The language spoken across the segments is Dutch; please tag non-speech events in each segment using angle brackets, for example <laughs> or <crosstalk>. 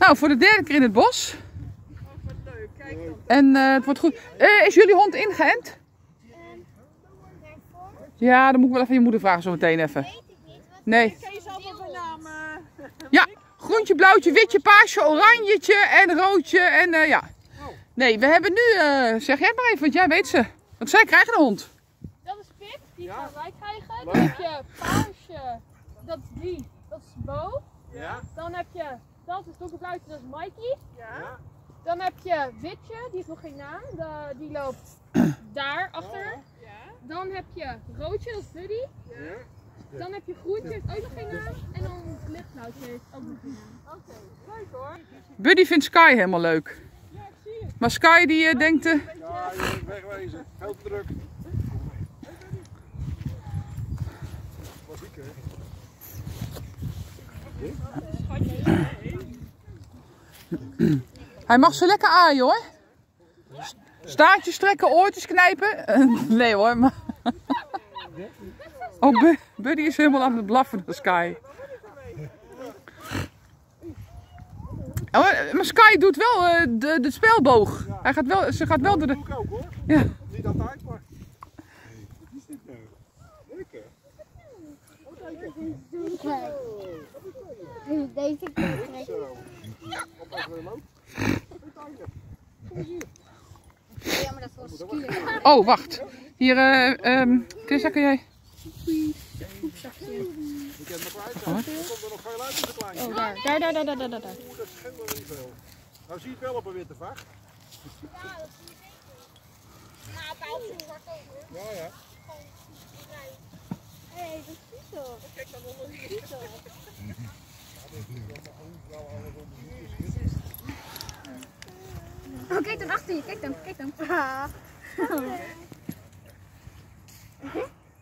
Nou, voor de derde keer in het bos. Wat leuk, kijk dan. En eh, het wordt goed. Eh, is jullie hond ingeënt? Ja, dan moet ik wel even je moeder vragen zo meteen even. Nee. Eh? Ja, groentje, blauwtje, witje, paasje, oranjetje en roodje en eh, ja. Nee, we hebben nu, eh, zeg jij het maar even, want jij weet ze. Want zij krijgen een hond. Dat is Pip, die gaan wij krijgen. Dan heb je Paasje, dat is die, dat is Bo. Ja? Dan heb je, dat is donkerblauwtje, dat is Mikey. Ja? Dan heb je Witje, die heeft nog geen naam, de- die loopt <clears throat> daar achter. Ja? Dan heb je Roodje, dat is Buddy. Dan heb je Groentje, heeft ook nog geen naam. En dan Lichtblauwtje heeft ook nog geen naam. Oké, leuk hoor. Buddy vindt Sky helemaal leuk. Ja, ik zie het. Maar Sky die eh, denkt, eh, Ja, je moet wegwezen. Veel te druk. Wat ziek hè? Hij mag zo lekker aaien hoor. Staartjes trekken, oortjes knijpen. <laughs> Nee hoor, maar... Oh, Bu- Buddy is helemaal aan het blaffen naar Sky. Oh, maar- maar Sky doet wel eh, de, de spelboog. Hij gaat wel, ze gaat wel door de... Ja. Niet altijd, maar. Wat is dit nou? Lekker. Deze kant Zo. Op als we loopt. Ja, maar dat was skiën. Oh, wacht. Hier, eh ehm Christa, kun jij... Ik heb hem kwijt. Er komt er nog veel uit in de kleintje. Oh, daar, daar, daar, daar, daar, daar. Oeh, dat scheelt wel niet veel. Nou zie je het wel op een witte vacht. Ja, ja. Hé, dat is zo. Oh, kijk dan achter je, kijk dan, kijk dan. <laughs>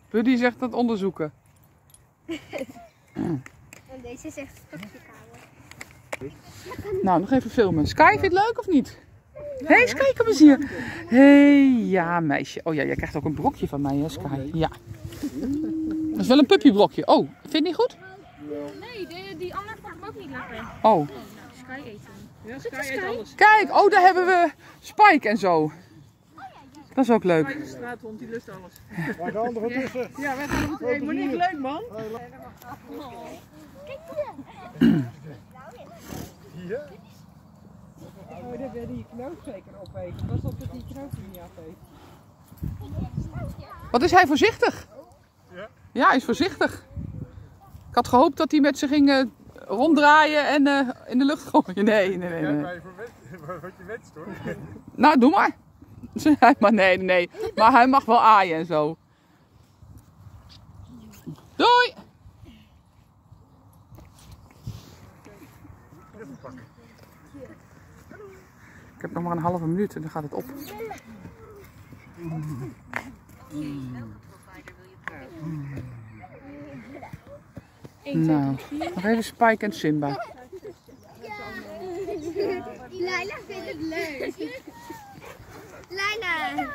Buddy zegt dat onderzoeken. <laughs> En deze is echt stokje. Nou, nog even filmen. Sky, vind je het leuk of niet? Hé, hey, Sky, kom eens hier. Hé, hey, ja, meisje. Oh ja, jij krijgt ook een brokje van mij, hè, Sky? Ja. Dat is wel een puppybrokje. Oh, vind je het niet goed? Nee, die, die andere vond ik ook niet lekker. Oh, Sky eten. Ja, Sky eet alles. kijk. Oh, daar hebben we Spike en zo. Dat is ook leuk. Sky is straathond, die lust alles. Waar de andere tussen? Ja, wat doen we? Hey, Monique, leuk man. Hier? Oh, dat wil die knoop zeker opeten. Pas op dat die knoop er niet afeet. Wat is hij voorzichtig? Ja. Ja, hij is voorzichtig. Ik had gehoopt dat hij met ze ging ronddraaien en eh, in de lucht gooien. Nee, nee, nee. Ja, maar <laughs> wat je wenst hoor. <laughs> Nou, doe maar. <laughs> Maar nee, nee. Maar hij mag wel aaien en zo. Doei! Ik heb nog maar een halve minuut en dan gaat het op. Nou, nog even Spike en Simba. Laila vindt het leuk. Laila.